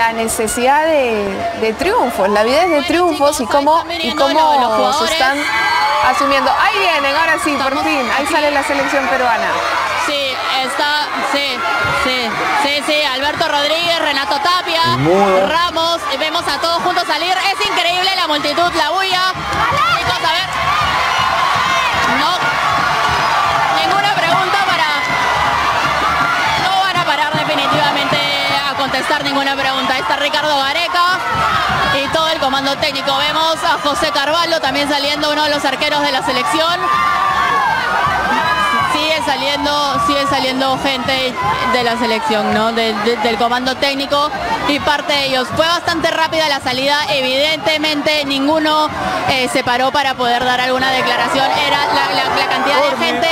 la necesidad de, triunfos, la vida es de triunfos y cómo, y cómo se están asumiendo. Ahí vienen, ahora sí, por fin, ahí sale la selección peruana. Sí, está, sí, sí, sí, sí, Alberto Rodríguez, Renato Tapia, Ramos, vemos a todos juntos salir, es increíble la multitud, la bulla. Chicos, a ver. Contestar ninguna pregunta está Ricardo Gareca y todo el comando técnico. Vemos a José Carvalho también saliendo uno de los arqueros de la selección. Sigue saliendo, sigue saliendo gente de la selección, ¿no? del comando técnico y parte de ellos. Fue bastante rápida la salida, evidentemente ninguno eh, se paró para poder dar alguna declaración. Era la, cantidad de gente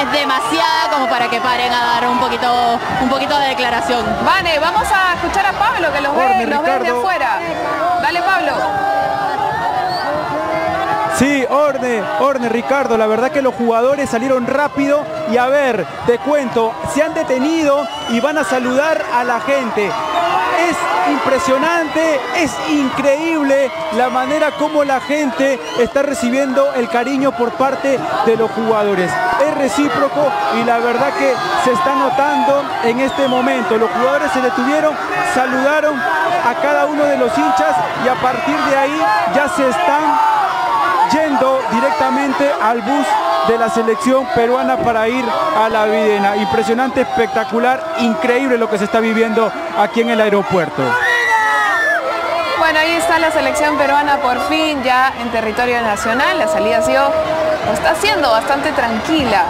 es demasiada como para que paren a dar un poquito, un poquito de declaración. Vale, vamos a escuchar a Pablo que los ve, los ve de afuera. Orne, Orne, Ricardo, la verdad que los jugadores salieron rápido y a ver, te cuento, se han detenido y van a saludar a la gente. Es impresionante, es increíble la manera como la gente está recibiendo el cariño por parte de los jugadores. Es recíproco y la verdad que se está notando en este momento. Los jugadores se detuvieron, saludaron a cada uno de los hinchas y a partir de ahí ya se están yendo directamente al bus de la selección peruana para ir a la Videna. Impresionante, espectacular, increíble lo que se está viviendo aquí en el aeropuerto. Bueno, ahí está la selección peruana por fin ya en territorio nacional. La salida ha sido, está siendo bastante tranquila.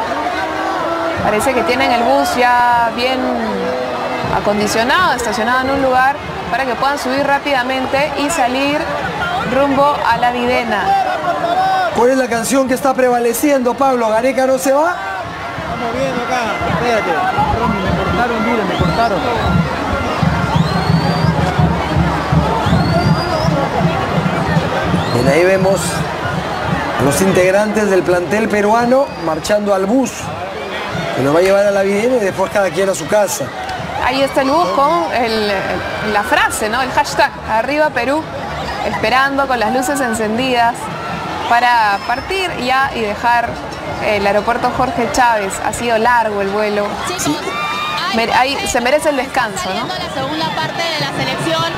Parece que tienen el bus ya bien acondicionado, estacionado en un lugar para que puedan subir rápidamente y salir rumbo a la Videna. ¿Cuál es la canción que está prevaleciendo, Pablo? ¿Gareca no se va? Estamos viendo acá, espérate. me cortaron, miren, me cortaron. Bien, ahí vemos a los integrantes del plantel peruano marchando al bus que nos va a llevar a la Videna y después cada quien a su casa. Ahí está el bus con la frase, ¿no? El hashtag, arriba Perú, esperando con las luces encendidas para partir ya y dejar el aeropuerto Jorge Chávez. Ha sido largo el vuelo. Ahí se merece el descanso, ¿no? La segunda parte de la selección.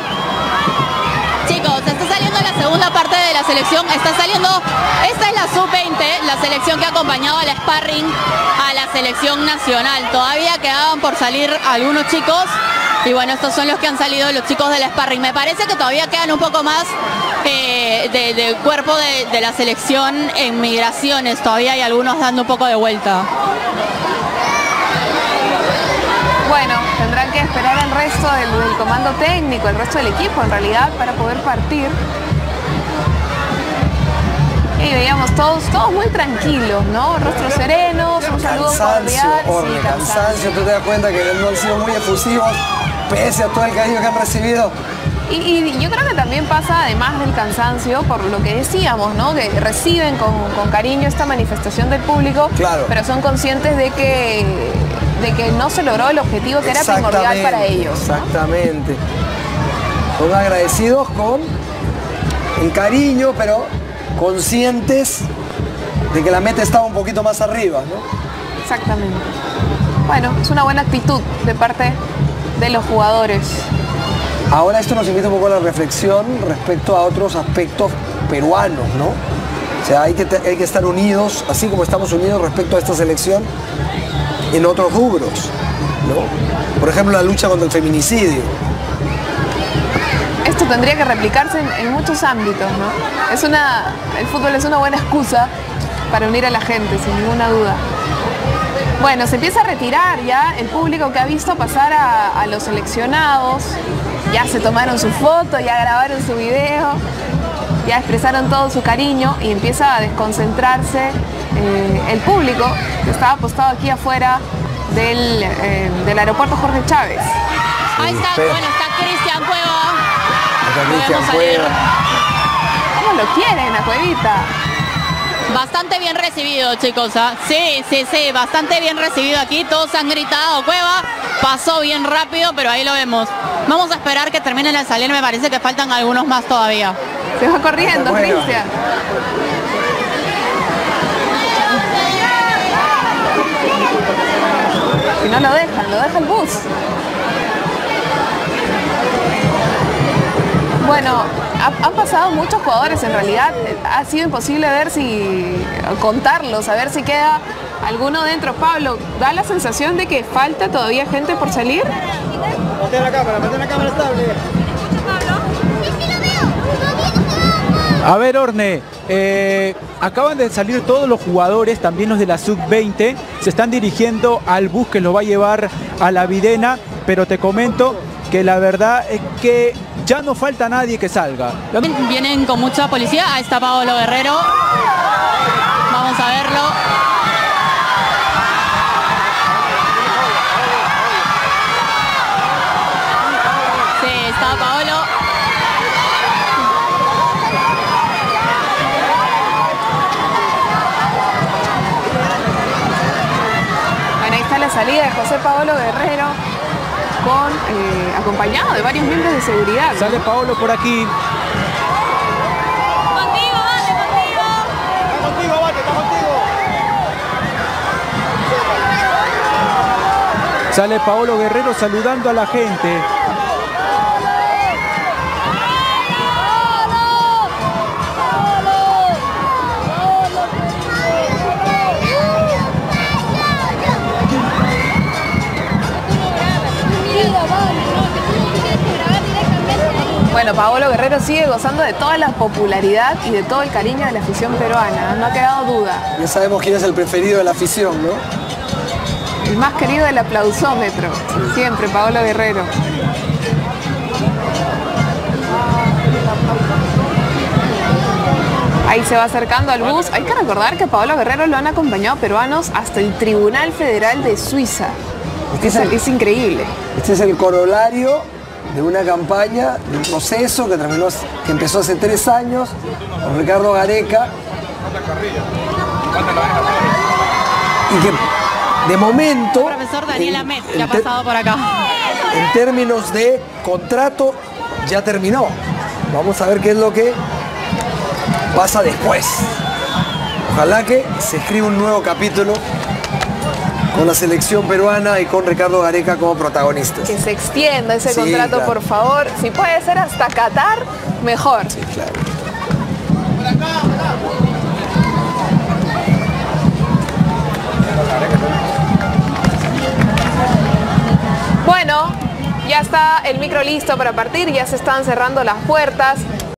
De la selección. Está saliendo, esta es la sub-20, la selección que ha acompañado a la sparring a la selección nacional. Todavía quedaban por salir algunos chicos. Y bueno, estos son los que han salido los chicos del sparring. Me parece que todavía quedan un poco más eh, del cuerpo de, la selección en migraciones. Todavía hay algunos dando un poco de vuelta. Bueno, tendrán que esperar el resto del, comando técnico, el resto del equipo en realidad, para poder partir. Y veíamos todos, todos muy tranquilos, ¿no? Rostros serenos, un saludo cansancio, cordial. cansancio, tú te das cuenta que no han sido muy efusivos, pese a todo el cariño que han recibido. Y, yo creo que también pasa, además del cansancio, por lo que decíamos, ¿no? Que reciben con, cariño esta manifestación del público, claro. pero son conscientes de que, de que no se logró el objetivo que era primordial para ellos. Exactamente. Son agradecidos con en cariño, pero conscientes de que la meta estaba un poquito más arriba, ¿no? Exactamente. Bueno, es una buena actitud de parte de los jugadores. Ahora esto nos invita un poco a la reflexión respecto a otros aspectos peruanos, ¿no? O sea, hay que, hay que estar unidos, así como estamos unidos respecto a esta selección, en otros rubros, ¿no? Por ejemplo, la lucha contra el feminicidio. Esto tendría que replicarse en, muchos ámbitos, ¿no? Es una, el fútbol es una buena excusa para unir a la gente, sin ninguna duda. Bueno, se empieza a retirar ya el público que ha visto pasar a los seleccionados, ya se tomaron su foto, ya grabaron su video, ya expresaron todo su cariño y empieza a desconcentrarse eh, el público que estaba apostado aquí afuera del, eh, aeropuerto Jorge Chávez. Ahí está, bueno, está Cristian Cueva. Cristian Cueva. ¿Cómo lo quieren a Cuevita? Bastante bien recibido, chicos. ¿ah? Sí, sí, sí, bastante bien recibido aquí. Todos han gritado, Cueva. Pasó bien rápido, pero ahí lo vemos. Vamos a esperar que terminen de salir, me parece que faltan algunos más todavía. Se va corriendo, Cristian. Si no lo dejan, lo deja el bus. Bueno, han pasado muchos jugadores en realidad. Ha sido imposible ver si contarlos, a ver si queda alguno dentro. Pablo, ¿da la sensación de que falta todavía gente por salir? la cámara, la cámara estable. A ver, Orne, eh, acaban de salir todos los jugadores, también los de la sub-20, se están dirigiendo al bus que los va a llevar a la Videna, pero te comento que la verdad es que ya no falta nadie que salga. Vienen con mucha policía, ahí está Pablo Guerrero, vamos a verlo. Sí, está Paolo. Bueno, ahí está la salida de José Paolo Guerrero con, eh, acompañado de varios miembros de seguridad. Sale Paolo por aquí. Contigo, vale, contigo. Está contigo, Bate, está contigo. Sale Paolo Guerrero saludando a la gente. Bueno, Paolo Guerrero sigue gozando de toda la popularidad y de todo el cariño de la afición peruana, no ha quedado duda. Ya sabemos quién es el preferido de la afición, ¿no? El más querido del aplausómetro, siempre Paolo Guerrero. Ahí se va acercando al bus. Hay que recordar que Paolo Guerrero lo han acompañado peruanos hasta el Tribunal Federal de Suiza. Este Es, es el- es increíble. Este es el corolario de una campaña, de un proceso que, terminó, que empezó hace tres años con Ricardo Gareca. Y que de momento, Profesor Daniel en- que ha pasado por acá. en términos de contrato, ya terminó. Vamos a ver qué es lo que pasa después. Ojalá que se escriba un nuevo capítulo con la selección peruana y con Ricardo Gareca como protagonistas. Que se extienda ese Sí, contrato, claro. por favor. Si puede ser hasta Qatar, mejor. Claro. Bueno, ya está el micro listo para partir, ya se están cerrando las puertas.